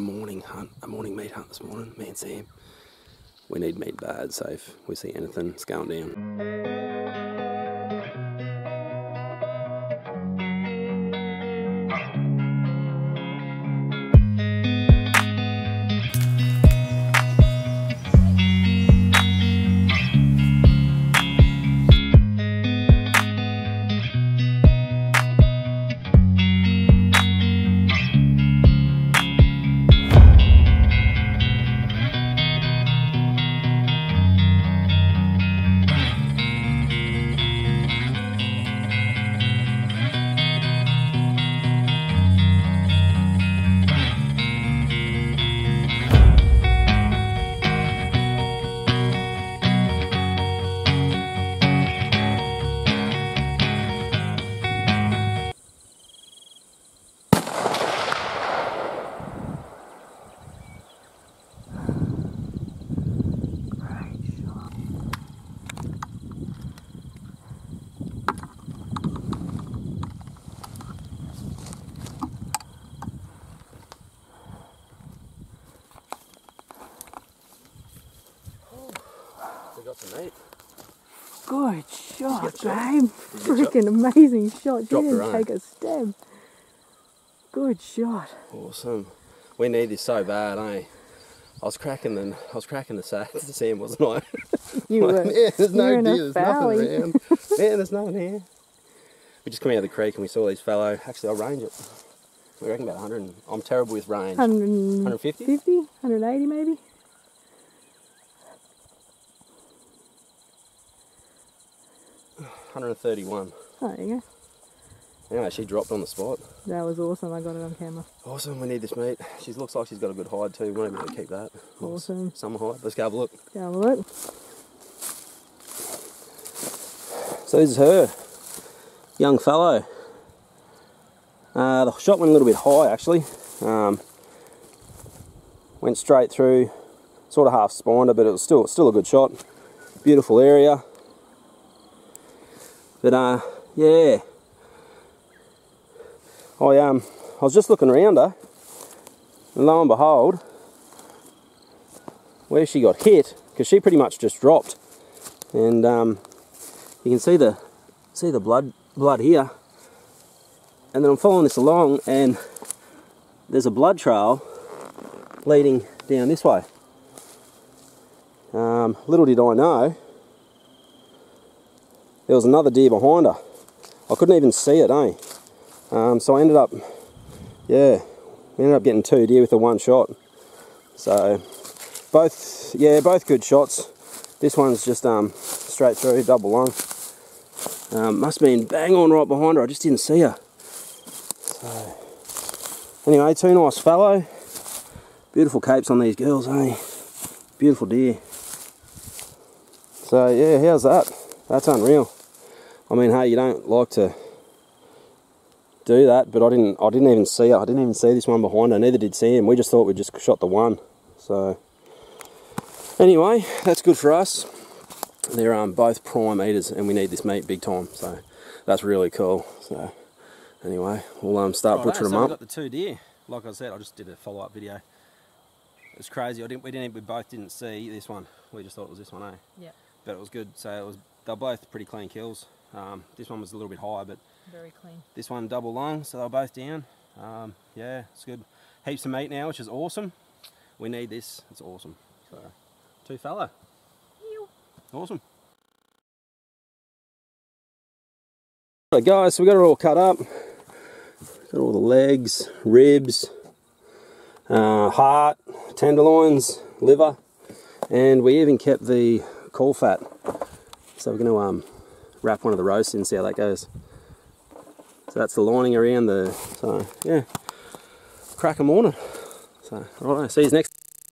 morning hunt, a morning meat hunt this morning, me and Sam. We need meat bad safe. We see anything, scale down. Got meat. Good shot, babe. Freaking amazing shot. Dropped didn't take a step. Good shot. Awesome. We need this so bad, eh? I was cracking the I was cracking the Sam, wasn't I? You were. man, there's no you're in a deer, there's nothing around. man, there's nothing here. We just come out of the creek and we saw these fallow. Actually, I'll range it. We reckon about 100. I'm terrible with range. 150? 150? 180 maybe? Hundred and thirty-one. Oh, there you go. Anyway, she dropped on the spot. That was awesome. I got it on camera. Awesome, we need this meat. She looks like she's got a good hide too. We won't be able to keep that. Awesome. Summer hide. Let's go have a look. Go have a look. So this is her, young fellow. Uh, the shot went a little bit high actually. Um, went straight through, sort of half spined her, but it was still still a good shot. Beautiful area. But uh, yeah. I um, I was just looking around her, and lo and behold, where she got hit, because she pretty much just dropped, and um, you can see the see the blood blood here. And then I'm following this along and there's a blood trail leading down this way. Um, little did I know there was another deer behind her I couldn't even see it eh um, so I ended up yeah we ended up getting two deer with the one shot so both yeah both good shots this one's just um, straight through double lung um, must have been bang on right behind her. I just didn't see her. So, anyway, two nice fallow. Beautiful capes on these girls, eh? Beautiful deer. So yeah, how's that? That's unreal. I mean, hey, you don't like to do that, but I didn't. I didn't even see her. I didn't even see this one behind her. Neither did Sam. We just thought we just shot the one. So anyway, that's good for us. They're um, both prime eaters, and we need this meat big time. So that's really cool. So anyway, we'll um, start Righto, butchering so them we up. got the two deer. Like I said, I just did a follow-up video. It's crazy. I didn't. We didn't. We both didn't see this one. We just thought it was this one, eh? Yeah. But it was good. So it was. They're both pretty clean kills. Um, this one was a little bit higher, but Very clean. this one double lung, so they're both down. Um, yeah, it's good. Heaps of meat now, which is awesome. We need this. It's awesome. So, two fallow. Awesome. Right, guys, so we got it all cut up. Got all the legs, ribs, uh, heart, tenderloins, liver, and we even kept the caul fat. So we're going to um, wrap one of the roasts in, see how that goes. So that's the lining around the. So yeah, crack a morning. So right, see you next.